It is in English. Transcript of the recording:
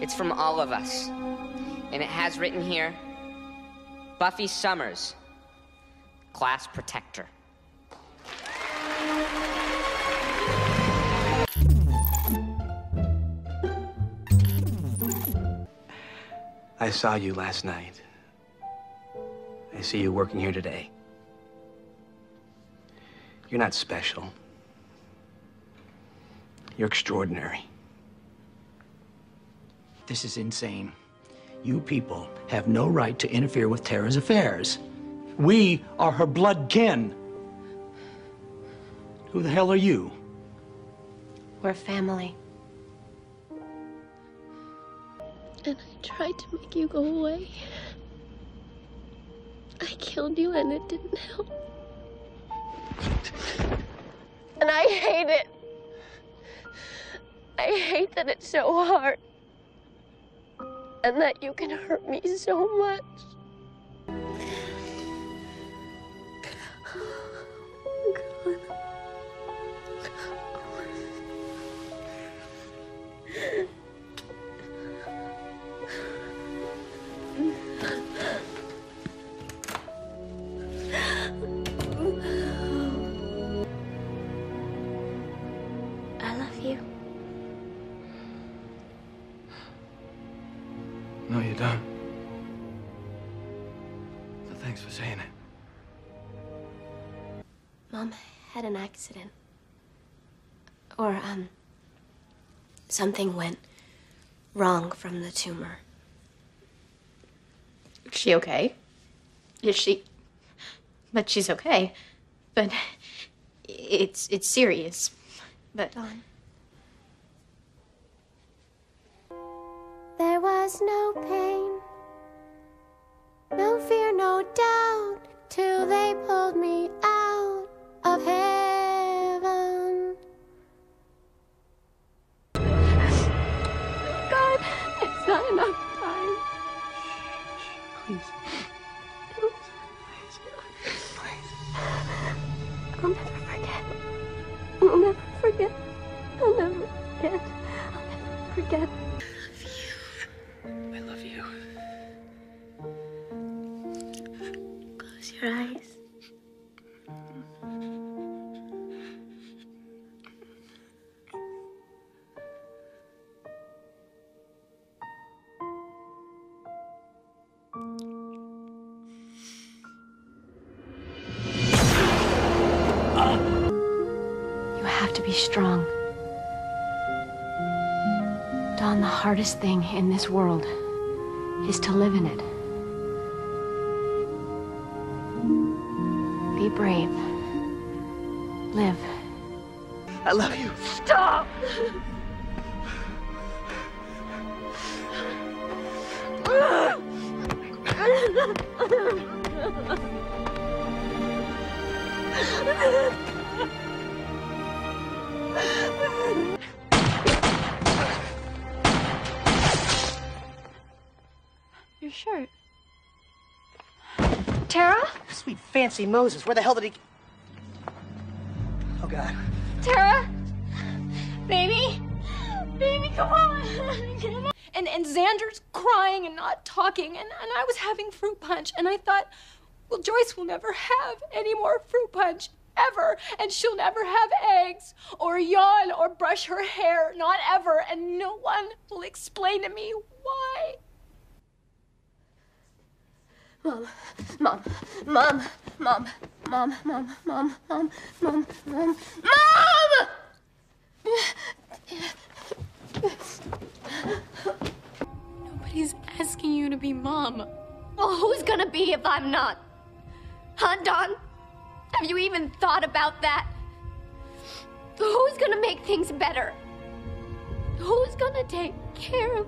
It's from all of us. And it has written here Buffy Summers, class protector. I saw you last night. I see you working here today. You're not special. You're extraordinary. This is insane. You people have no right to interfere with Tara's affairs. We are her blood kin. Who the hell are you? We're family. And I tried to make you go away. I killed you and it didn't help. And I hate it. I hate that it's so hard. And that you can hurt me so much. Love you. No, you don't. But thanks for saying it. Mom had an accident. Or, um, something went wrong from the tumor. Is she okay? Is she? But she's okay. But it's it's serious. But Dawn. There was no pain, no fear, no doubt, till they pulled me out of heaven. God, it's not enough time. Please. I'll never forget. I'll never forget. I'll never forget. I'll never forget. To be strong. Dawn, the hardest thing in this world is to live in it. Be brave. Live. I love you. Stop! Your shirt. Tara? Sweet fancy Moses, where the hell did he? Oh God. Tara? Baby? Baby, come on. And, and Xander's crying and not talking, and, and I was having fruit punch, and I thought, well, Joyce will never have any more fruit punch ever, and she'll never have eggs, or yawn, or brush her hair, not ever, and no one will explain to me why. Mom, mom, mom, mom, mom, mom, mom, mom, mom, mom, mom! Nobody's asking you to be mom. Well, who's gonna be if I'm not? Huh, Dawn? Have you even thought about that? Who's gonna make things better? Who's gonna take care of